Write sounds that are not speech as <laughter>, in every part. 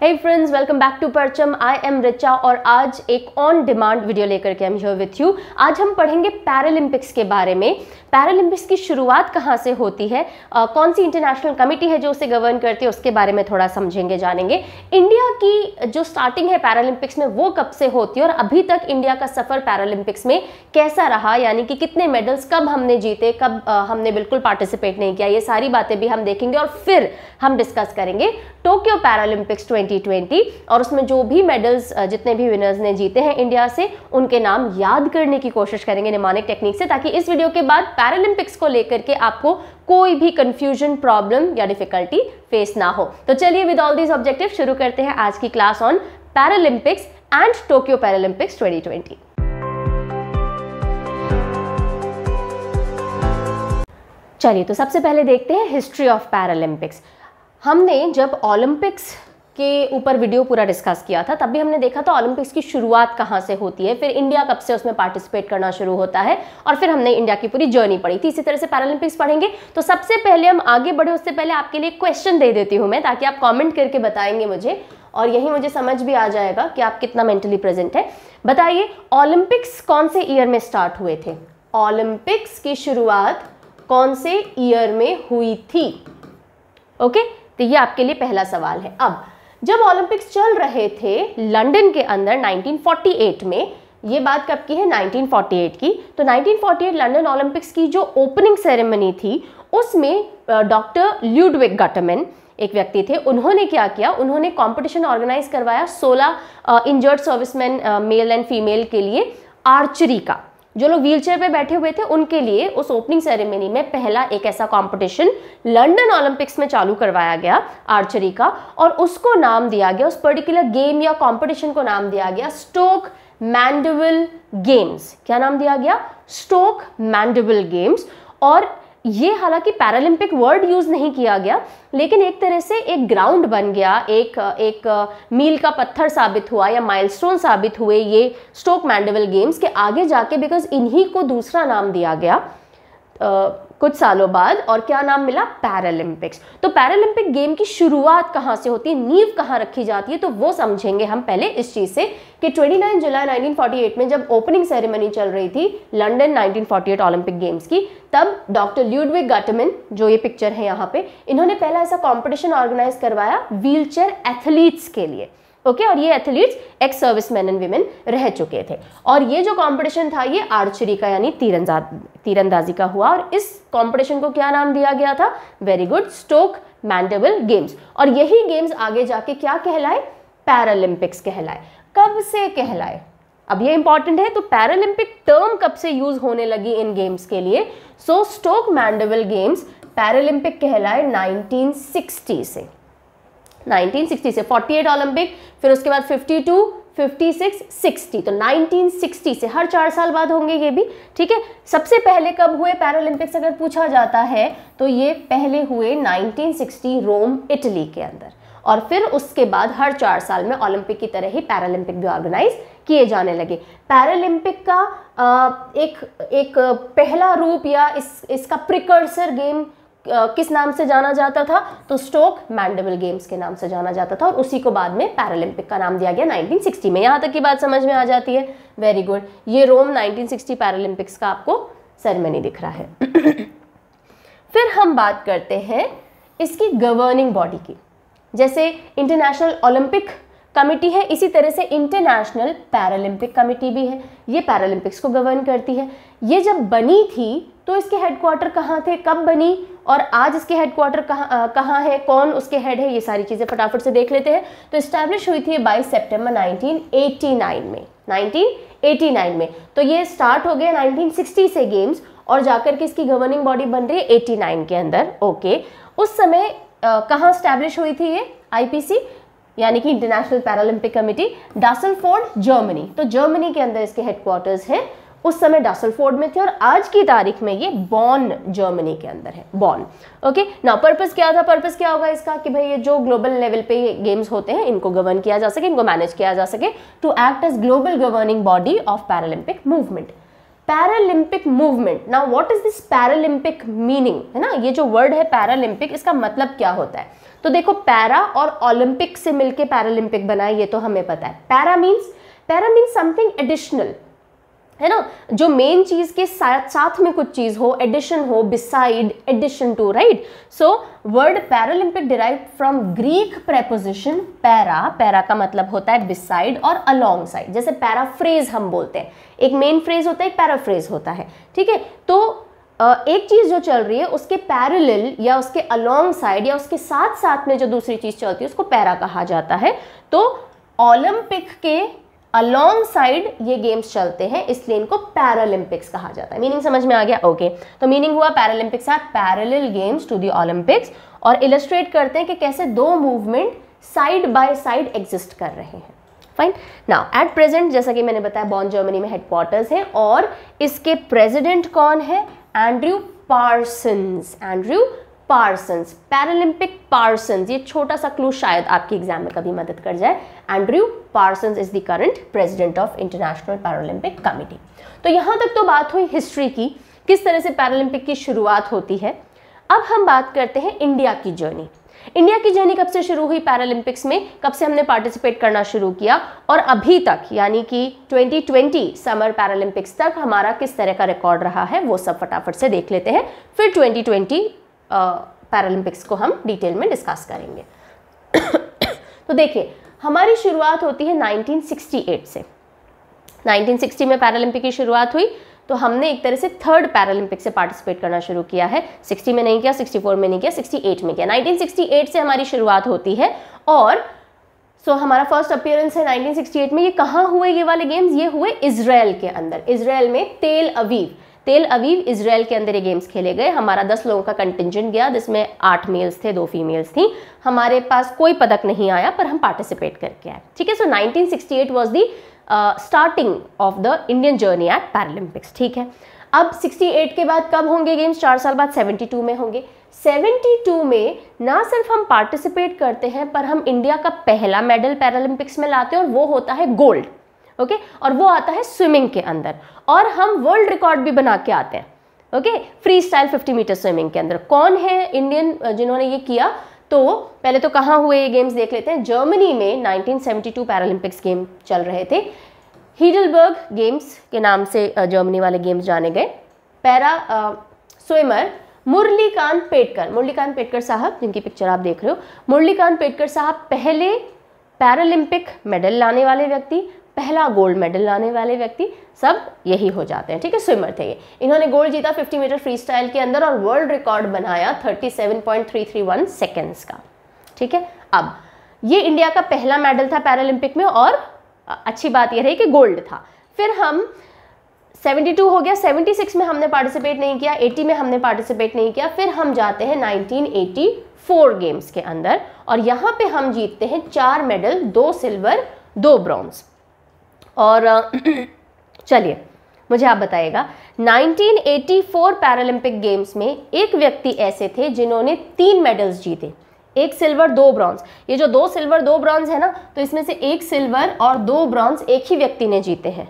Hey friends, welcome back to परचम I M Richa और आज एक ऑन डिमांड वीडियो लेकर के हम हियर विथ यू आज हम पढ़ेंगे पैरालंपिक्स के बारे में। पैरालंपिक्स की शुरुआत कहाँ से होती है? uh, कौन सी इंटरनेशनल कमिटी है जो उसे गवर्न करती है? उसके बारे में थोड़ा समझेंगे जानेंगे। इंडिया की जो स्टार्टिंग है पैरालंपिक्स में वो कब से होती है और अभी तक इंडिया का सफ़र पैरालंपिक्स में कैसा रहा? यानी कि कितने मेडल्स कब हमने जीते कब uh, हमने बिल्कुल पार्टिसिपेट नहीं किया? ये सारी बातें भी हम देखेंगे और फिर हम डिस्कस करेंगे। टोक्यो पैरालंपिक्स 2020 और उसमें जो भी मेडल्स जितने भी विनर्स ने जीते हैं इंडिया से, उनके नाम याद करने की कोशिश करेंगे निमानिक टेक्निक से, ताकि इस वीडियो के बाद पैरालंपिक्स को लेकर के आपको कोई भी कंफ्यूजन प्रॉब्लम या डिफिकल्टी फेस ना हो। तो चलिए विद ऑल दीज ऑब्जेक्टिव शुरू करते हैं आज की class on Paralympics and Tokyo Paralympics 2020 चलिए तो सबसे पहले देखते हैं हिस्ट्री ऑफ़ पैरालंपिक्स हमने जब ओलंपिक्स के ऊपर वीडियो पूरा डिस्कस किया था, तब भी हमने देखा था ओलंपिक्स की शुरुआत कहाँ से होती है, फिर इंडिया कब से उसमें पार्टिसिपेट करना शुरू होता है, और फिर हमने इंडिया की पूरी जर्नी पढ़ी थी। इसी तरह से पैरालंपिक्स पढ़ेंगे तो सबसे पहले हम आगे बढ़े, उससे पहले आपके लिए क्वेश्चन दे देती हूँ मैं, ताकि आप कॉमेंट करके बताएँगे मुझे, और यही मुझे समझ भी आ जाएगा कि आप कितना मेंटली प्रेजेंट है। बताइए ओलंपिक्स कौन से ईयर में स्टार्ट हुए थे? ओलंपिक्स की शुरुआत कौन से ईयर में हुई थी? Okay okay? तो ये आपके लिए पहला सवाल है। अब जब ओलंपिक्स चल रहे थे लंदन के अंदर 1948 में, ये बात कब की है? 1948 की। तो 1948 लंदन ओलंपिक्स की जो ओपनिंग सेरेमनी थी, उसमें डॉक्टर ल्यूडविक गटमैन एक व्यक्ति थे, उन्होंने क्या किया? उन्होंने कंपटीशन ऑर्गेनाइज करवाया 16 injured serviceman male and female के लिए आर्चरी का। जो लोग व्हीलचेयर पे बैठे हुए थे, उनके लिए उस ओपनिंग सेरेमनी में पहला एक ऐसा कंपटीशन लंदन ओलंपिक्स में चालू करवाया गया आर्चरी का और उसको नाम दिया गया, उस पर्टिकुलर गेम या कंपटीशन को नाम दिया गया स्टोक मैंडविल गेम्स क्या नाम दिया गया? स्टोक मैंडविल गेम्स और ये हालाँकि पैरालंपिक वर्ड यूज़ नहीं किया गया, लेकिन एक तरह से एक ग्राउंड बन गया, एक एक, मील का पत्थर साबित हुआ या माइलस्टोन साबित हुए ये स्टोक मैंडेवल गेम्स के आगे जाके बिकॉज़ इन्हीं को दूसरा नाम दिया गया। कुछ सालों बाद और क्या नाम मिला? पैरालंपिक्स तो पैरालंपिक गेम की शुरुआत कहाँ से होती है? नींव कहाँ रखी जाती है? तो वो समझेंगे हम पहले इस चीज़ से कि 29 जुलाई 1948 में जब ओपनिंग सेरेमनी चल रही थी लंदन 1948 ओलंपिक गेम्स की, तब डॉक्टर ल्यूडविक गटमिन जो ये पिक्चर है यहाँ पे, इन्होंने पहला ऐसा कॉम्पिटिशन ऑर्गेनाइज करवाया व्हीलचेयर एथलीट्स के लिए। ओके, और ये athletes ex serviceman and women रह चुके थे। और ये जो कंपटीशन था, ये आर्चरी का यानी तीरंदाज तीरंदाजी का हुआ और इस कंपटीशन को क्या नाम दिया गया था? Very good Stoke Mandeville games और यही गेम्स आगे जाके क्या कहलाए? पैरालंपिक्स कहलाए। कब से कहलाए? अब ये इंपॉर्टेंट है तो पैरालंपिक टर्म कब से यूज़ होने लगी इन गेम्स के लिए? So Stoke Mandeville games Paralympic कहलाए 1960 से। 1960 से 48 ओलंपिक, फिर उसके बाद 52 56 60 तो 1960 से हर चार साल बाद होंगे ये भी, ठीक है? सबसे पहले कब हुए पैरालंपिक्स अगर पूछा जाता है तो ये पहले हुए 1960 रोम, इटली के अंदर। और फिर उसके बाद हर चार साल में ओलंपिक की तरह ही पैरालंपिक भी ऑर्गेनाइज किए जाने लगे। पैरालंपिक का एक एक पहला रूप या इस, इसका प्रिकर्सर गेम किस नाम से जाना जाता था? तो स्टोक मैंडेबल गेम्स के नाम से जाना जाता था और उसी को बाद में पैरालंपिक का नाम दिया गया 1960 में। यहाँ तक की बात समझ में आ जाती है। वेरी गुड ये रोम 1960 पैरालंपिक्स का आपको सेरेमनी दिख रहा है। <coughs> फिर हम बात करते हैं इसकी गवर्निंग बॉडी की। जैसे इंटरनेशनल ओलंपिक कमिटी है, इसी तरह से इंटरनेशनल पैरालंपिक कमेटी भी है। ये पैरालंपिक्स को गवर्न करती है। ये जब बनी थी तो इसके हेडक्वार्टर कहाँ थे? कब बनी? और आज इसके हेडक्वार्टर कहाँ कहाँ है, कौन उसके हेड है, ये सारी चीज़ें फटाफट से देख लेते हैं। तो इस्टेब्लिश हुई थी बाईस सेप्टेम्बर 1989 में 1989 में। तो ये स्टार्ट हो गया 1960 से गेम्स और जाकर के इसकी गवर्निंग बॉडी बन रही है 89 के अंदर ओके उस समय कहाँ स्टैब्लिश हुई थी ये आईपीसी यानी कि international Paralympic committee Dusseldorf Germany तो जर्मनी के अंदर इसके हेडक्वार्टर्स हैं। उस समय डासलफोर्ड में थे और आज की तारीख में ये बॉन जर्मनी के अंदर है। बॉन ओके ना पर्पस क्या था? पर्पस क्या होगा इसका कि भाई ये जो ग्लोबल लेवल पे गेम्स होते हैं, इनको गवर्न किया जा सके, इनको मैनेज किया जा सके to act as global governing body of Paralympic movement Paralympic movement ना what is this Paralympic meaning है ना? ये जो वर्ड है पैरालिंपिक इसका मतलब क्या होता है? तो देखो पैरा और ओलंपिक से मिलके पैरालिंपिक बना है ये तो हमें पता है। Para means para means something additional है ना? जो मेन चीज़ के साथ साथ में कुछ चीज़ हो एडिशन हो beside addition to right so word Paralympic derive from Greek preposition para para का मतलब होता है बिसाइड और अलोंग साइड जैसे पैराफ्रेज हम बोलते हैं। एक मेन फ्रेज होता है, एक पैराफ्रेज होता है। ठीक है? तो एक चीज़ जो चल रही है, उसके पैरेलल या उसके अलोंग साइड या उसके साथ साथ में जो दूसरी चीज़ चलती है, उसको पैरा कहा जाता है। तो ओलंपिक के अलोंग साइड ये गेम्स चलते हैं इसलिए इनको पैरालंपिक्स कहा जाता है। मीनिंग समझ में आ गया? Okay okay. तो मीनिंग हुआ Paralympics are parallel games to the Olympics और इलस्ट्रेट करते हैं कि कैसे दो movement side by side exist कर रहे हैं। फाइन नाउ एट प्रेजेंट जैसा कि मैंने बताया बॉन जर्मनी में हेडक्वार्टर्स है और इसके प्रेसिडेंट कौन है? Andrew Parsons Andrew Parsons Paralympic Parsons ये छोटा सा क्लू शायद आपकी एग्ज़ाम में कभी मदद कर जाए। Andrew Parsons is the current president of international Paralympic committee तो यहाँ तक तो बात हुई हिस्ट्री की, किस तरह से पैरालंपिक की शुरुआत होती है। अब हम बात करते हैं इंडिया की जर्नी इंडिया की जर्नी कब से शुरू हुई पैरालंपिक्स में? कब से हमने पार्टिसिपेट करना शुरू किया? और अभी तक, यानी कि 2020 समर पैरालंपिक्स तक हमारा किस तरह का रिकॉर्ड रहा है, वो सब फटाफट से देख लेते हैं। फिर 2020 पैरालंपिक्स को हम डिटेल में डिस्कस करेंगे। तो देखिए हमारी शुरुआत होती है 1968 से। 1960 में पैरालंपिक की शुरुआत हुई तो हमने एक तरह से थर्ड पैरालंपिक से पार्टिसिपेट करना शुरू किया है। 60 में नहीं किया 64 में नहीं किया 68 में किया। 1968 से हमारी शुरुआत होती है और सो so, हमारा फ़र्स्ट अपियरेंस है 1968 में। ये कहाँ हुए ये वाले गेम्स ये हुए इसराइल के अंदर। इसराइल में तेल अवीव तेल अवीव इसराइल के अंदर ये गेम्स खेले गए। हमारा दस लोगों का कंटिजेंट गया, जिसमें आठ मेल्स थे, दो फीमेल्स थी। हमारे पास कोई पदक नहीं आया, पर हम पार्टिसिपेट करके आए। ठीक है so nineteen sixty eight was the starting of the Indian journey at Paralympics ठीक है? अब 68 के बाद कब होंगे गेम्स चार साल बाद 72 में होंगे। 72 में ना सिर्फ़ हम पार्टिसिपेट करते हैं, पर हम इंडिया का पहला मेडल पैरालंपिक्स में लाते हैं, और वो होता है गोल्ड ओके और वो आता है स्विमिंग के अंदर। और हम वर्ल्ड रिकॉर्ड भी बना के आते हैं। Okay freestyle 50 metre swimming के अंदर। कौन है इंडियन जिन्होंने ये किया? तो पहले तो कहाँ हुए ये गेम्स देख लेते हैं। जर्मनी में 1972 पैरालंपिक्स गेम चल रहे थे। हीडलबर्ग गेम्स के नाम से जर्मनी वाले गेम्स जाने गए। Para swimmer Murlikant Petkar. Murlikant Petkar साहब, जिनकी पिक्चर आप देख रहे हो। मुरलीकांत पेटकर साहब पहले पैरालंपिक मेडल लाने वाले व्यक्ति पहला गोल्ड मेडल लाने वाले व्यक्ति सब यही हो जाते हैं, ठीक है? स्विमर थे ये। इन्होंने गोल्ड जीता 50 मीटर फ्री स्टाइल के अंदर और वर्ल्ड रिकॉर्ड बनाया 37.331 सेकेंड्स का, ठीक है? अब, ये इंडिया का पहला मेडल था पैरालंपिक में और अच्छी बात यह रही कि गोल्ड था। फिर हम 72 हो गया 76 में हमने पार्टिसिपेट नहीं किया 80 में हमने पार्टिसिपेट नहीं किया, फिर हम जाते हैं 1984 गेम्स के अंदर और यहाँ पे हम जीतते हैं चार मेडल दो सिल्वर दो ब्रॉन्ज और <clears throat> चलिए, मुझे आप बताइएगा। 1984 पैरालंपिक गेम्स में एक व्यक्ति ऐसे थे जिन्होंने तीन मेडल्स जीते। एक सिल्वर दो ब्रॉन्ज ये जो दो सिल्वर दो ब्रॉन्ज है ना तो इसमें से एक सिल्वर और दो ब्रॉन्ज एक ही व्यक्ति ने जीते हैं।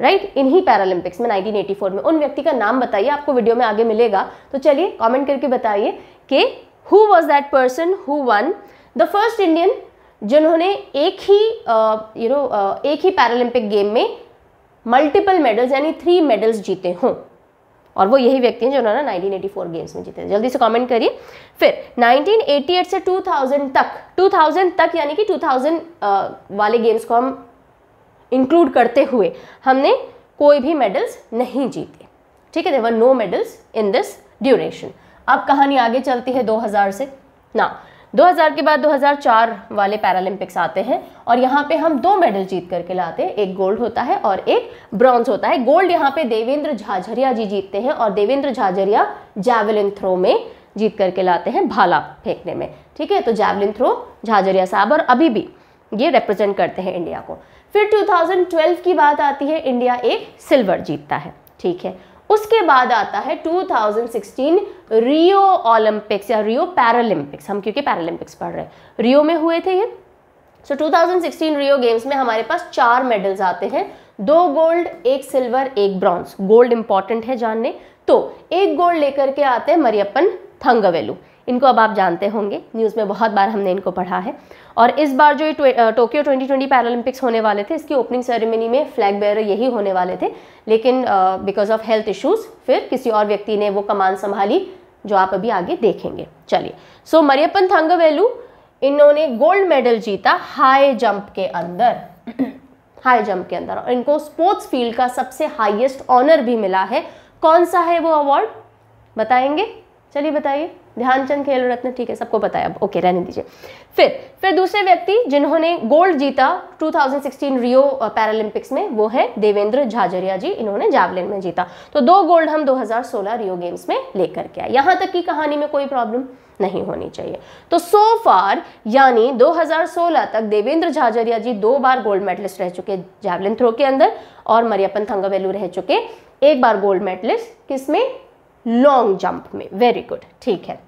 Right right? इन्हीं पैरालंपिक्स में 1984 में। उन व्यक्ति का नाम बताइए, आपको वीडियो में आगे मिलेगा। तो चलिए कमेंट करके बताइए कि who was that person who won the first Indian जिन्होंने एक ही यू नो एक ही पैरालंपिक गेम में मल्टीपल मेडल्स यानी थ्री मेडल्स जीते हों। और वो यही व्यक्ति हैं जिन्होंने 1984 गेम्स में जीते जल्दी से कमेंट करिए। फिर 1988 से 2000 तक 2000 तक यानी कि 2000 वाले गेम्स को हम इंक्लूड करते हुए हमने कोई भी मेडल्स नहीं जीते। ठीक है there were no medals in this duration अब कहानी आगे चलती है 2000 से। ना 2000 के बाद 2004 वाले पैरालंपिक्स आते हैं और यहाँ पे हम दो मेडल जीत करके लाते हैं। एक गोल्ड होता है और एक ब्रॉन्ज होता है। गोल्ड यहाँ पे देवेंद्र झाझरिया जी जीतते हैं और देवेंद्र झाझरिया जैवलिन थ्रो में जीत करके लाते हैं भाला फेंकने में। ठीक है? तो जैवलिन थ्रो झाझरिया साहब और अभी भी ये रिप्रेजेंट करते हैं इंडिया को। फिर 2012 की बात आती है। इंडिया एक सिल्वर जीतता है। ठीक है? उसके बाद आता है 2016 रियो ओलंपिक्स या रियो पैरालंपिक्स हम क्योंकि पैरालंपिक्स पढ़ रहे हैं। रियो में हुए थे ये। सो so, 2016 रियो गेम्स में हमारे पास चार मेडल्स आते हैं। दो गोल्ड एक सिल्वर एक ब्रॉन्ज गोल्ड इंपॉर्टेंट है जानने। तो एक गोल्ड लेकर के आते हैं मरियपन थंगवेलू। इनको अब आप जानते होंगे। न्यूज़ में बहुत बार हमने इनको पढ़ा है। और इस बार जो ये टोक्यो 2020 पैरालंपिक्स होने वाले थे, इसकी ओपनिंग सेरेमनी में फ्लैग बेयर यही होने वाले थे। लेकिन बिकॉज़ ऑफ़ हेल्थ इश्यूज़ फिर किसी और व्यक्ति ने वो कमान संभाली, जो आप अभी आगे देखेंगे। चलिए। सो मरियप्पन थंगवेलू, इन्होंने गोल्ड मेडल जीता हाई जंप के अंदर। <clears throat> हाई जंप के अंदर। और इनको स्पोर्ट्स फ़ील्ड का सबसे हाईएस्ट ऑनर भी मिला है। कौन सा है वो अवार्ड बताएँगे? चलिए बताइए। ध्यानचंद खेल रत्न ठीक है, सबको बताया। ओके, रहने दीजिए। फिर फिर दूसरे व्यक्ति जिन्होंने गोल्ड जीता 2016 रियो पैरालंपिक्स में, वो है देवेंद्र झाझरिया जी। इन्होंने जावलिन में जीता। तो दो गोल्ड हम 2016 रियो गेम्स में लेकर के आए। यहाँ तक की कहानी में कोई प्रॉब्लम नहीं होनी चाहिए। तो सो फार यानी 2016 तक देवेंद्र झाझरिया जी दो बार गोल्ड मेडलिस्ट रह चुके जैवलिन थ्रो के अंदर और मरियपन थंगवेलू रह चुके। एक बार गोल्ड मेडलिस्ट, किसमें? लॉन्ग जंप में। वेरी गुड ठीक है।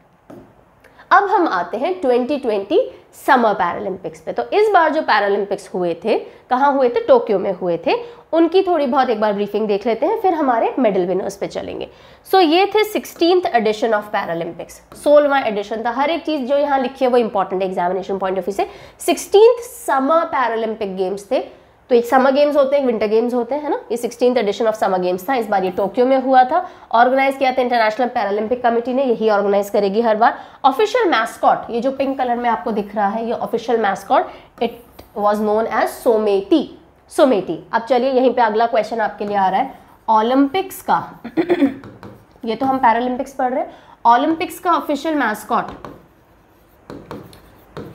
अब हम आते हैं 2020 समर पैरालंपिक्स पे। तो इस बार जो पैरालंपिक्स हुए थे कहाँ हुए थे? टोक्यो में हुए थे। उनकी थोड़ी बहुत एक बार ब्रीफिंग देख लेते हैं फिर हमारे मेडल विनर्स पे चलेंगे। सो so, ये थे सिक्सटीन एडिशन ऑफ़ पैरालंपिक्स सोलवा एडिशन था। हर एक चीज़ जो यहाँ लिखी है वो important examination point of view से। सिक्सटीन समर पैरालंपिक गेम्स थे। तो एक समर गेम्स होते हैं विंटर गेम्स होते हैं ना? ये sixteen edition of summer games था, इस बार ये टोक्यो में हुआ था। ऑर्गेनाइज किया था इंटरनेशनल पैरालंपिक कमेटी ने, यही ऑर्गेनाइज करेगी हर बार। ऑफिशियल मैस्कॉट ये जो पिंक कलर में आपको दिख रहा है, ये official mascot it was known as Someity Someity अब चलिए, यहीं पे अगला क्वेश्चन आपके लिए आ रहा है। ओलंपिक्स का। ये तो हम पैरालंपिक्स पढ़ रहे हैं। ओलंपिक्स का ऑफिशियल मैस्कॉट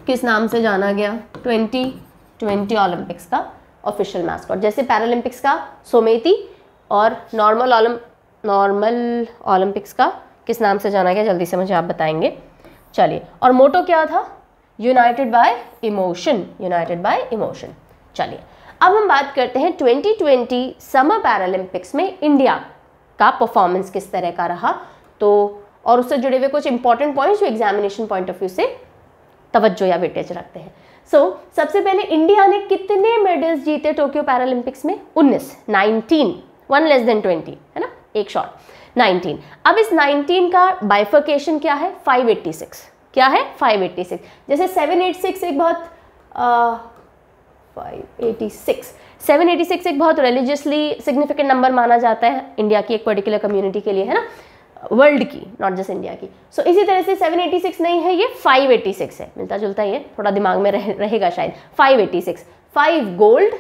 किस नाम से जाना गया? 2020 ओलंपिक्स का। ऑफिशियल मैस्कॉट जैसे पैरालंपिक्स का सोमेती और नॉर्मल ओलम नॉर्मल ओलंपिक्स का किस नाम से जाना गया? जल्दी से मुझे आप बताएँगे। चलिए, और मोटो क्या था? United by emotion united by emotion चलिए, अब हम बात करते हैं 2020 समर पैरालंपिक्स में इंडिया का परफॉर्मेंस किस तरह का रहा? तो और उससे जुड़े हुए कुछ इंपॉर्टेंट पॉइंट्स जो एग्जामिनेशन पॉइंट ऑफ़ व्यू से तवज्जो या वेटेज रखते हैं। सो so, सबसे पहले इंडिया ने कितने मेडल्स जीते टोक्यो पैरालंपिक्स में? 19 19 वन लेस देन 20 है ना? एक शॉट 19 अब इस 19 का बाइफर्केशन क्या है? 586 क्या है? 586 जैसे 786 एक बहुत आ, 586 786 एक बहुत रिलीजियसली सिग्निफिकेंट नंबर माना जाता है इंडिया की एक पर्टिकुलर कम्युनिटी के लिए है ना? वर्ल्ड की नॉट जस्ट इंडिया की. सो so, इसी तरह से 786 नहीं है ये 586 है. मिलता जुलता ये थोड़ा दिमाग में रह, रहेगा शायद. 586 five gold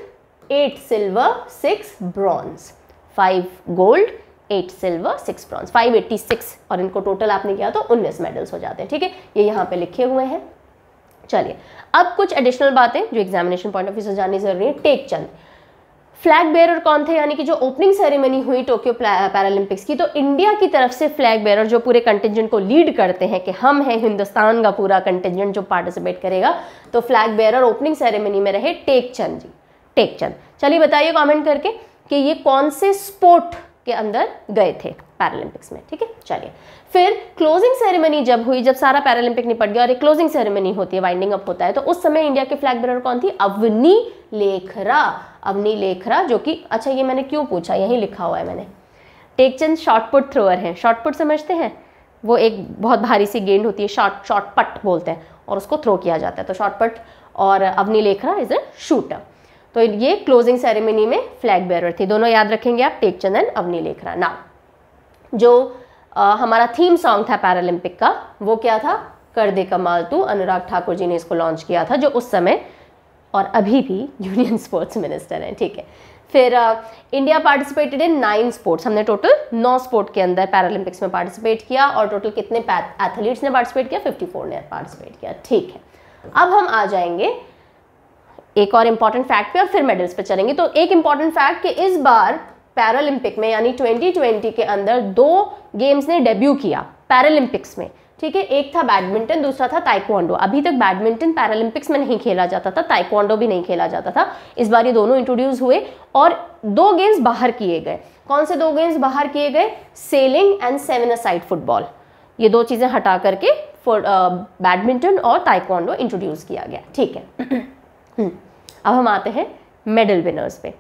eight silver six bronze five gold eight silver six bronze 586 और इनको टोटल आपने किया तो 19 मेडल्स हो जाते हैं ठीक है? ये यहाँ पे लिखे हुए हैं. चलिए अब कुछ एडिशनल बातें जो एग्जामिनेशन पॉइंट ऑफ़ व्यू से जाननी ज़रूरी है. टेक चंद. फ्लैग बेरर कौन थे? यानी कि जो ओपनिंग सेरेमनी हुई टोक्यो पैरालंपिक्स की तो इंडिया की तरफ़ से फ्लैग बेरर जो पूरे कंटेंजेंट को लीड करते हैं कि हम हैं हिंदुस्तान का पूरा कंटेंजेंट जो पार्टिसिपेट करेगा तो फ्लैग बेरर ओपनिंग सेरेमनी में रहे टेक चंद जी। टेक चंद चलिए बताइए कमेंट करके कि ये कौन से स्पोर्ट के अंदर गए थे पैरालंपिक्स में, ठीक है? चलिए। फिर क्लोजिंग सेरेमनी जब हुई, जब सारा पैरालंपिक निपट गया और एक क्लोजिंग सेरेमनी होती है वाइंडिंग अप होता है तो उस समय इंडिया के फ्लैग बेरर कौन थी? अवनी लेखरा। अवनी लेखरा जो कि अच्छा ये मैंने क्यों पूछा? यही लिखा हुआ है मैंने। टेकचंद शॉर्टपुट थ्रोअर हैं। शॉर्टपुट समझते हैं? वो एक बहुत भारी सी गेंद होती है शॉर्ट शॉर्ट पट बोलते हैं, और उसको थ्रो किया जाता है। तो शॉर्टपट और Avani Lekhara is a shooter तो ये क्लोजिंग सेरेमनी में फ्लैग बेरर थी। दोनों याद रखेंगे आप टेकचंद एंड अवनी लेखरा ना जो आ, हमारा थीम सॉन्ग था पैरालंपिक का वो क्या था? कर दे कमाल तू अनुराग ठाकुर जी ने इसको लॉन्च किया था जो उस समय और अभी भी यूनियन स्पोर्ट्स मिनिस्टर हैं ठीक है। फिर India participated in nine sports हमने टोटल नौ स्पोर्ट के अंदर पैरालंपिक्स में पार्टिसिपेट किया और टोटल कितने एथलीट्स ने पार्टिसिपेट किया? 54 ने पार्टिसिपेट किया ठीक है। अब हम आ जाएँगे एक और इंपॉर्टेंट फैक्ट पे और फिर मेडल्स पे चलेंगे। तो एक इंपॉर्टेंट फैक्ट कि इस बार पैरालंपिक में, यानी 2020 के अंदर दो गेम्स ने डेब्यू किया पैरालंपिक्स में। ठीक है? एक था बैडमिंटन दूसरा था ताइक्वांडो अभी तक बैडमिंटन पैरालंपिक्स में नहीं खेला जाता था ताइक्वांडो भी नहीं खेला जाता था। इस बार ये दोनों इंट्रोड्यूस हुए और दो गेम्स बाहर किए गए। कौन से दो गेम्स बाहर किए गए? Sailing and seven a side football ये दो चीज़ें हटा करके बैडमिंटन और ताइक्वांडो इंट्रोड्यूस किया गया। ठीक है? अब हम आते हैं मेडल विनर्स पे।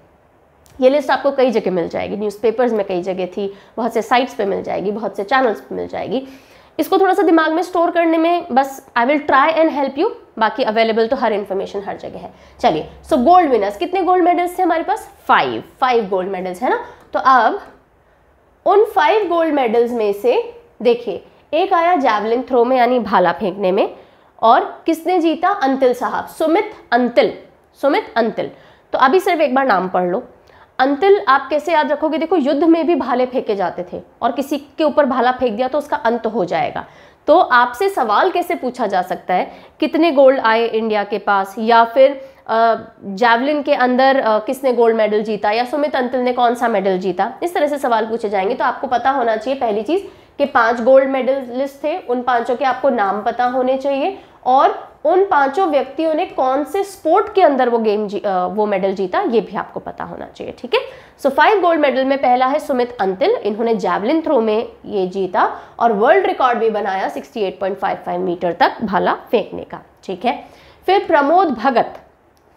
ये लिस्ट आपको कई जगह मिल जाएगी। न्यूज़पेपर्स में कई जगह थी, बहुत से साइट्स पे मिल जाएगी, बहुत से चैनल्स पे मिल जाएगी। इसको थोड़ा सा दिमाग में स्टोर करने में बस I will try and help you बाकी अवेलेबल तो हर इन्फॉर्मेशन हर जगह है। चलिए सो गोल्ड विनर्स कितने गोल्ड मेडल्स थे हमारे पास? फाइव फाइव गोल्ड मेडल्स है ना? तो अब उन फाइव गोल्ड मेडल्स में से देखिए, एक आया जैवलिन थ्रो में, यानी भाला फेंकने में। और किसने जीता? अंतिल साहब। सुमित अंतिल। सुमित अंतिल। तो अभी सिर्फ़ एक बार नाम पढ़ लो। अंतिल, आप कैसे याद रखोगे? देखो, युद्ध में भी भाले फेंके जाते थे और किसी के ऊपर भाला फेंक दिया तो उसका अंत हो जाएगा। तो आपसे सवाल कैसे पूछा जा सकता है? कितने गोल्ड आए इंडिया के पास? या फिर जैवलिन के अंदर किसने गोल्ड मेडल जीता? या सुमित अंतिल ने कौन सा मेडल जीता? इस तरह से सवाल पूछे जाएँगे। तो आपको पता होना चाहिए पहली चीज़ कि पाँच गोल्ड मेडलिस्ट थे। उन पाँचों के आपको नाम पता होने चाहिए। और उन पाँचों व्यक्तियों ने कौन से स्पोर्ट के अंदर वो गेम जी, वो मेडल जीता ये भी आपको पता होना चाहिए ठीक है? सो फाइव गोल्ड मेडल में पहला है सुमित अंतिल इन्होंने जैवलिन थ्रो में ये जीता और वर्ल्ड रिकॉर्ड भी बनाया 68.55 मीटर तक भाला फेंकने का ठीक है? फिर प्रमोद भगत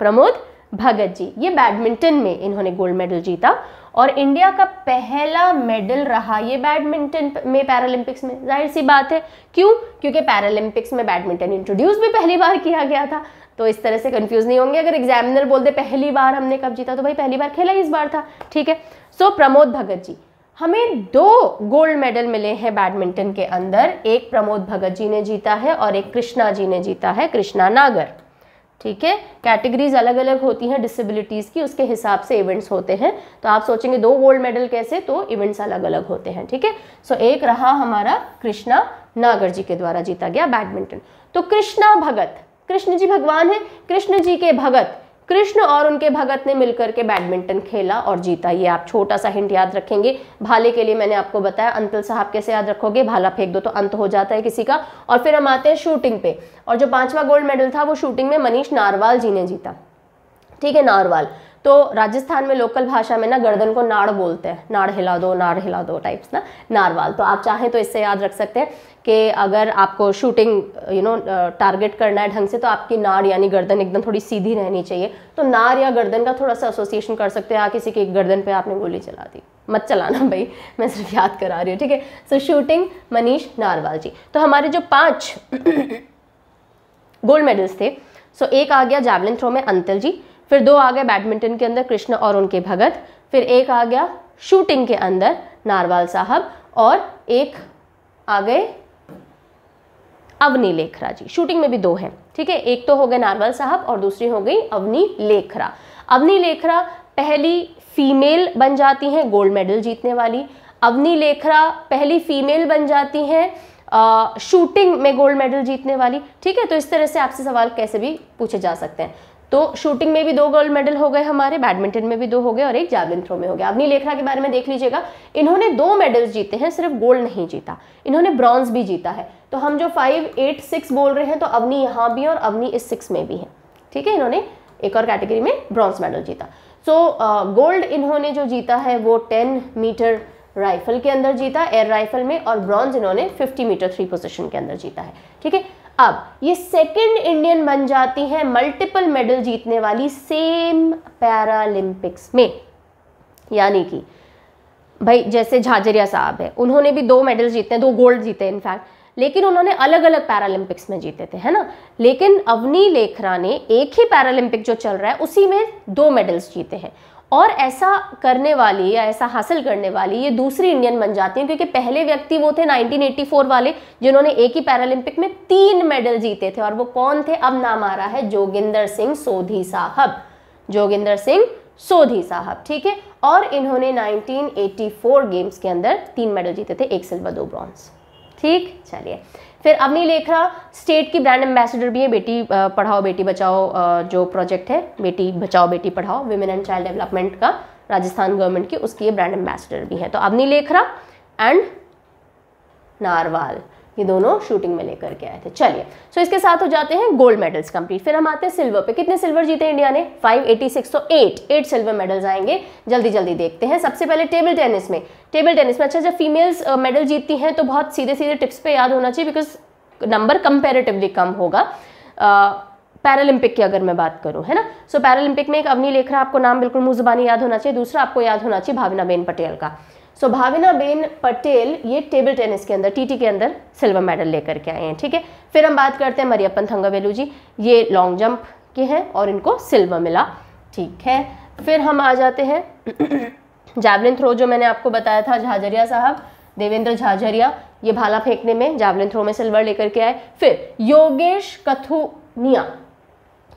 प्रमोद भगत जी ये बैडमिंटन में इन्होंने गोल्ड मेडल जीता और इंडिया का पहला मेडल रहा ये बैडमिंटन में पैरालंपिक्स में। ज़ाहिर सी बात है, क्यों? क्योंकि पैरालंपिक्स में बैडमिंटन इंट्रोड्यूस भी पहली बार किया गया था। तो इस तरह से कंफ्यूज नहीं होंगे। अगर एग्जामिनर बोल दे पहली बार हमने कब जीता? तो भाई पहली बार खेला इस बार था। ठीक है? सो प्रमोद भगत जी, हमें दो गोल्ड मेडल मिले हैं बैडमिंटन के अंदर। एक प्रमोद भगत जी ने जीता है और एक कृष्णा जी ने जीता है, कृष्णा नागर। ठीक है? कैटेगरीज अलग अलग होती हैं डिसेबिलिटीज़ की, उसके हिसाब से इवेंट्स होते हैं। तो आप सोचेंगे दो गोल्ड मेडल कैसे? तो इवेंट्स अलग अलग होते हैं, ठीक है? सो एक रहा हमारा कृष्णा नागर जी के द्वारा जीता गया बैडमिंटन तो कृष्णा भगत, कृष्ण जी भगवान है? कृष्ण जी के भगत कृष्ण और उनके भगत ने मिलकर के बैडमिंटन खेला और जीता। ये आप छोटा सा हिंट याद रखेंगे। भाले के लिए मैंने आपको बताया, अंतल साहब कैसे याद रखोगे? भाला फेंक दो तो अंत हो जाता है किसी का। और फिर हम आते हैं शूटिंग पे। और जो पांचवा गोल्ड मेडल था, वो शूटिंग में मनीष नारवाल जी ने जीता। ठीक है, नारवाल। तो राजस्थान में लोकल भाषा में ना गर्दन को नाड़ बोलते हैं। नाड़ हिला दो, नाड़ हिला दो टाइप्स ना, नारवाल। तो आप चाहें तो इससे याद रख सकते हैं कि अगर आपको शूटिंग यू नो टारगेट करना है ढंग से तो आपकी नाड़ यानी गर्दन एकदम थोड़ी सीधी रहनी चाहिए। तो नार या गर्दन का थोड़ा सा एसोसिएशन कर सकते हैं। या किसी की गर्दन पे आपने गोली चला दी। मत चलाना भाई, मैं सिर्फ़ याद करा रही हूँ, ठीक है? So shooting Manish Narwal ji. तो हमारे जो पाँच <coughs> गोल्ड मेडल्स थे सो एक आ गया जैवलिन थ्रो में अंतल जी। फिर दो आ गए बैडमिंटन के अंदर कृष्ण और उनके भगत। फिर एक आ गया शूटिंग के अंदर नारवाल साहब और एक आ गए अवनी लेखरा जी। शूटिंग में भी दो हैं, ठीक है? एक तो हो गए नारवाल साहब और दूसरी हो गई अवनी लेखरा। अवनी लेखरा पहली फीमेल बन जाती हैं, गोल्ड मेडल जीतने वाली। अवनी लेखरा पहली फीमेल बन जाती हैं शूटिंग में गोल्ड मेडल जीतने वाली, ठीक है? तो इस तरह से आपसे सवाल कैसे भी पूछे जा सकते हैं। तो शूटिंग में भी दो गोल्ड मेडल हो गए हमारे बैडमिंटन में भी दो हो गए और एक जैवलिन थ्रो में हो गया। अवनी लेखरा के बारे में देख लीजिएगा। इन्होंने दो मेडल्स जीते हैं सिर्फ़ गोल्ड नहीं जीता। इन्होंने ब्रॉन्ज भी जीता है। तो हम जो फाइव एट सिक्स बोल रहे हैं तो अवनी यहाँ भी है और अवनी इस सिक्स में भी है। ठीक है इन्होंने एक और कैटेगरी में ब्रॉन्ज मेडल जीता। सो so, गोल्ड uh, इन्होंने जो जीता है वो टेन मीटर राइफल के अंदर जीता एयर राइफल में और ब्रॉन्ज इन्होंने 50 मीटर थ्री पोजिशन के अंदर जीता है। ठीक है अब ये सेकंड इंडियन बन जाती है मल्टीपल मेडल जीतने वाली सेम पैरालंपिक्स में। यानी कि, भाई जैसे झाझरिया साहब है, उन्होंने भी दो मेडल जीते हैं, दो गोल्ड जीते हैं इनफैक्ट लेकिन उन्होंने अलग अलग पैरालंपिक्स में जीते थे, है ना? लेकिन अवनी लेखरा ने एक ही पैरालंपिक जो चल रहा है, उसी में दो मेडल्स जीते हैं। और ऐसा करने वाली या ऐसा हासिल करने वाली ये दूसरी इंडियन बन जाती है, क्योंकि पहले व्यक्ति वो थे 1984 वाले, जिन्होंने एक ही पैरालंपिक में तीन मेडल जीते थे, और वो कौन थे? अब नाम आ रहा है जोगिंदर सिंह सोधी साहब। जोगिंदर सिंह सोधी साहब, ठीक है? और इन्होंने 1984 गेम्स के अंदर तीन मेडल जीते थे, एक सिल्वर दो ब्रॉन्ज ठीक? चलिए। फिर अवनी लेखरा स्टेट की ब्रांड एम्बेसडर भी है, बेटी पढ़ाओ, बेटी बचाओ जो प्रोजेक्ट है, Beti Bachao, Beti Padhao women and child development का, राजस्थान गवर्नमेंट की, उसकी ये ब्रांड एम्बेसडर भी है। तो अवनी लेखरा एंड नारवाल। ये दोनों शूटिंग में लेकर के आए थे। चलिए सो इसके साथ हो जाते हैं गोल्ड मेडल्स कंप्लीट फिर हम आते हैं सिल्वर पे। कितने सिल्वर जीते इंडिया ने? 586 तो 8 8 सिल्वर मेडल्स आएँगे। जल्दी जल्दी देखते हैं। सबसे पहले टेबल टेनिस में। टेबल टेनिस में अच्छा जब फीमेल्स मेडल जीतती हैं तो बहुत सीधे सीधे टिप्स पे याद होना चाहिए बिकॉज़ नंबर कंपेरेटिवली कम होगा। पैरालंपिक की अगर मैं बात करूँ है ना? सो so, पैरालंपिक में एक अवनी लेखरा आपको नाम बिल्कुल मुँह याद होना चाहिए। दूसरा आपको याद होना चाहिए भावना बेन पटेल का। सो भाविना बेन पटेल ये टेबल टेनिस के अंदर टीटी के अंदर सिल्वर मेडल लेकर के आए हैं, ठीक है? फिर हम बात करते हैं मरियप्पन थंगावेलू जी, ये लॉन्ग जंप के हैं और इनको सिल्वर मिला, ठीक है? फिर हम आ जाते हैं <clears throat> जैवलिन थ्रो जो मैंने आपको बताया था, झाझरिया साहब, देवेंद्र झाझरिया, ये भाला फेंकने में जैवलिन थ्रो में सिल्वर लेकर के आए। फिर योगेश कथुनिया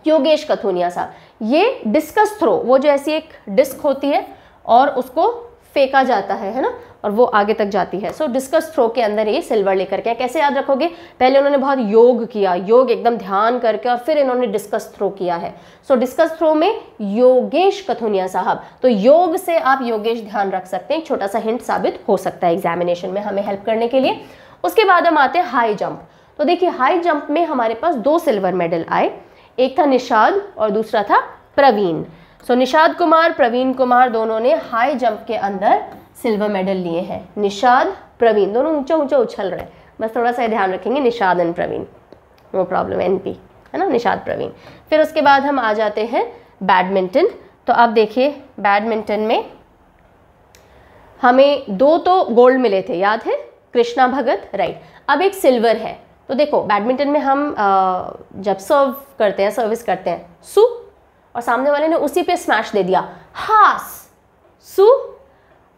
योगेश कथुनिया साहब, ये डिस्कस थ्रो वो जो ऐसी एक डिस्क होती है और उसको फेंका जाता है है ना? और वो आगे तक जाती है। सो डिस्कस थ्रो के अंदर ये सिल्वर लेकर के, कैसे याद रखोगे? पहले उन्होंने बहुत योग किया, योग एकदम ध्यान करके, और फिर इन्होंने डिस्कस थ्रो किया है। सो डिस्कस थ्रो में योगेश कथुनिया साहब। तो योग से आप योगेश ध्यान रख सकते हैं छोटा सा हिंट साबित हो सकता है एग्जामिनेशन में हमें हेल्प करने के लिए। उसके बाद हम आते हैं हाई जंप तो देखिए हाई जंप में हमारे पास दो सिल्वर मेडल आए। एक था निषाद और दूसरा था प्रवीण। सो निषाद कुमार प्रवीण कुमार दोनों ने हाई जंप के अंदर सिल्वर मेडल लिए हैं। निषाद प्रवीण दोनों ऊँचा ऊँचा उछल रहे हैं। बस थोड़ा सा ध्यान रखेंगे Nishad and Praveen no problem N P है ना? निषाद प्रवीण फिर उसके बाद हम आ जाते हैं बैडमिंटन तो अब देखिए बैडमिंटन में हमें दो तो गोल्ड मिले थे, याद है? कृष्णा भगत राइट अब एक सिल्वर है। तो देखो बैडमिंटन में हम जब सर्व करते हैं सर्विस करते हैं सु और सामने वाले ने उसी पे स्मैश दे दिया। हास, सु,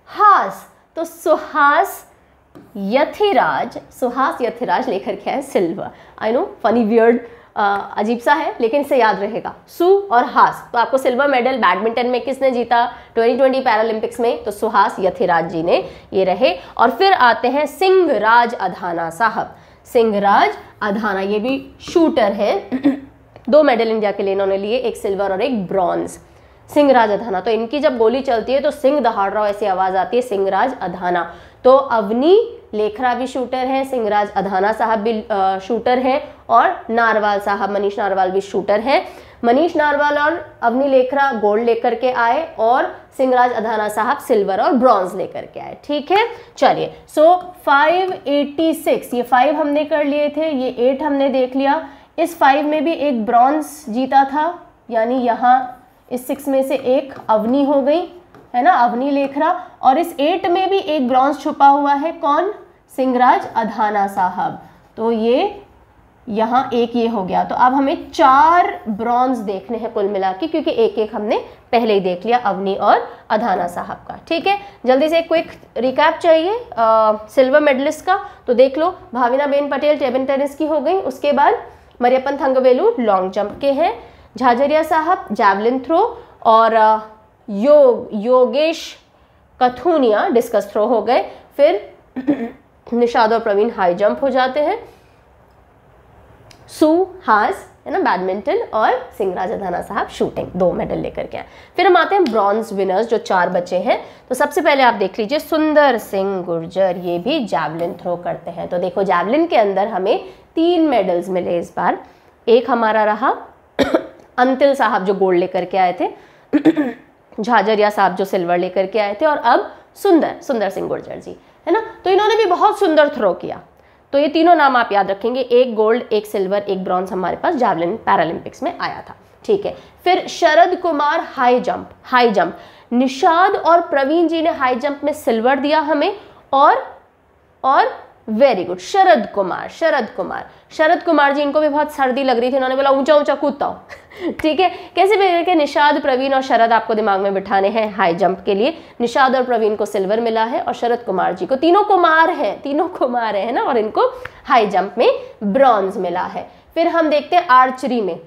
हास। तो सुहास यथिराज सुहास यथिराज लेकर क्या है silver. I know funny weird अजीब सा है, लेकिन इसे याद रहेगा। सु और हास। तो आपको सिल्वर मेडल बैडमिंटन में किसने जीता? 2020 पैरालंपिक्स में तो सुहास यथिराज जी ने ये रहे। और फिर आते हैं सिंह राज अधाना साहब। सिंह राज अधाना, ये भी शूटर है। <clears throat> दो मेडल इंडिया के लिए इन्होंने लिए एक सिल्वर और एक ब्रॉन्ज। सिंहराज अधाना तो इनकी जब गोली चलती है तो सिंह दहाड़ रहा ऐसी आवाज़ आती है सिंहराज अधाना। तो अवनी लेखरा भी शूटर हैं सिंहराज अधाना साहब भी शूटर हैं और नारवाल साहब मनीष नारवाल भी शूटर हैं। मनीष नारवाल और अवनी लेखरा गोल्ड लेकर के आए और सिंहराज अधाना साहब सिल्वर और ब्रॉन्ज लेकर के आए। ठीक है? चलिए सो so, 586 ये फाइव हमने कर लिए थे ये एट हमने देख लिया। इस फाइव में भी एक ब्रॉन्ज जीता था यानी यहाँ इस सिक्स में से एक अवनी हो गई है ना अवनी लेखरा। और इस एट में भी एक ब्रॉन्ज छुपा हुआ है कौन? सिंगराज अधाना साहब। तो ये यहाँ एक ये हो गया। तो अब हमें चार ब्रॉन्ज देखने हैं कुल मिला के क्योंकि एक एक हमने पहले ही देख लिया अवनी और अधाना साहब का। ठीक है? जल्दी से एक क्विक रिकैप चाहिए आ, सिल्वर मेडलिस्ट का। तो देख लो Bhavina Ben Patel table tennis की हो गई उसके बाद मरियप्पन थंगवेलू लॉन्ग जंप के हैं। झाझरिया साहब जैवलिन थ्रो और योग योगेश कथुनिया डिस्कस थ्रो हो गए। फिर <clears throat> निषाद और प्रवीण हाई जंप हो जाते हैं। सु, हास, है ना बैडमिंटन और सिंगराज अधाना साहब शूटिंग दो मेडल लेकर के आए। फिर हम आते हैं ब्रॉन्ज विनर्स जो चार बच्चे हैं। तो सबसे पहले आप देख लीजिए सुंदर सिंह गुर्जर, ये भी जैवलिन थ्रो करते हैं। तो देखो जैवलिन के अंदर हमें तीन मेडल्स मिले इस बार। एक हमारा रहा <clears throat> अंतिल साहब जो गोल्ड लेकर के आए थे। <clears throat> झाझरिया साहब जो सिल्वर लेकर के आए थे और अब सुंदर सुंदर सिंह गुर्जर जी, है ना? तो इन्होंने भी बहुत सुंदर थ्रो किया। तो ये तीनों नाम आप याद रखेंगे। एक गोल्ड एक सिल्वर एक ब्रॉन्ज हमारे पास जावलिन पैरालंपिक्स में आया था। ठीक है। फिर Sharad Kumar high jump high jump Nishad और प्रवीण जी ने हाई जंप में सिल्वर दिया हमें और और वेरी गुड शरद कुमार शरद कुमार। शरद कुमार जी, इनको भी बहुत सर्दी लग रही थी। उन्होंने बोला, ऊँचा ऊँचा, कूदता हूँ। <laughs> ठीक है? कैसे भी करके निषाद, प्रवीण और शरद आपको दिमाग में बिठाने हैं हाई जंप के लिए। निषाद और प्रवीण को सिल्वर मिला है और शरद कुमार जी को तीनों कुमार हैं। तीनों कुमार हैं ना? और इनको हाई जंप में ब्रॉन्ज मिला है। फिर हम देखते हैं आर्चरी में।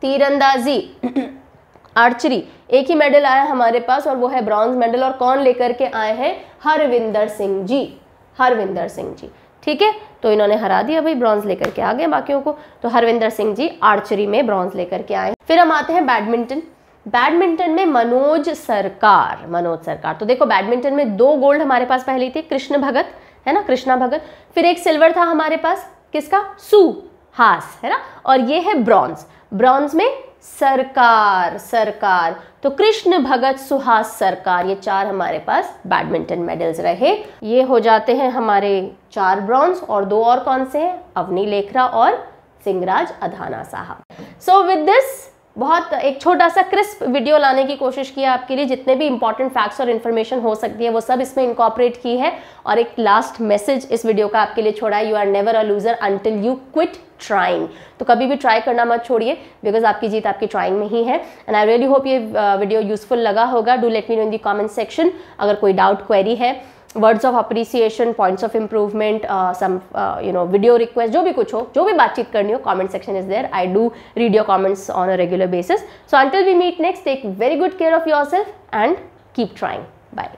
तीरंदाजी। <clears throat> आर्चरी एक ही मेडल आया हमारे पास और वो है ब्रॉन्ज मेडल और कौन लेकर के आए हैं? हरविंदर सिंह जी। हरविंदर सिंह जी। ठीक है? तो इन्होंने हरा दिया भाई ब्रॉन्ज लेकर के आ गए बाकियों को। तो हरविंदर सिंह जी आर्चरी में ब्रॉन्ज लेकर के आए। फिर हम आते हैं बैडमिंटन। बैडमिंटन में मनोज सरकार मनोज सरकार। तो देखो, बैडमिंटन में दो गोल्ड हमारे पास पहले थी, कृष्ण भगत, है ना? कृष्णा भगत। फिर एक सिल्वर था हमारे पास, किसका? सु हास, है ना? और ये है ब्रॉन्ज। ब्रॉन्ज में सरकार सरकार। तो कृष्ण भगत सुहास सरकार, ये चार हमारे पास बैडमिंटन मेडल्स रहे। ये हो जाते हैं हमारे चार ब्रॉन्ज और दो और कौन से हैं? अवनी लेखरा और सिंगराज अधाना साहब। सो विद दिस बहुत एक छोटा सा क्रिस्प वीडियो लाने की कोशिश की है आपके लिए, जितने भी इंपॉर्टेंट फैक्ट्स और इन्फॉर्मेशन हो सकती है, वो सब इसमें इनकॉपरेट की है। और एक लास्ट मैसेज इस वीडियो का आपके लिए छोड़ा है you are never a loser until you quit trying तो कभी भी ट्राई करना मत छोड़िए बिकॉज़ आपकी जीत आपकी ट्राइंग में ही है। एंड आई रियली होप ये वीडियो यूजफुल लगा होगा। Do let me know in the comment section अगर कोई डाउट क्वेरी है words of appreciation points of improvement some you know video request जो भी कुछ हो जो भी बातचीत करनी हो comment section is there I do read your comments on a regular basis so until we meet next take very good care of your self and keep trying bye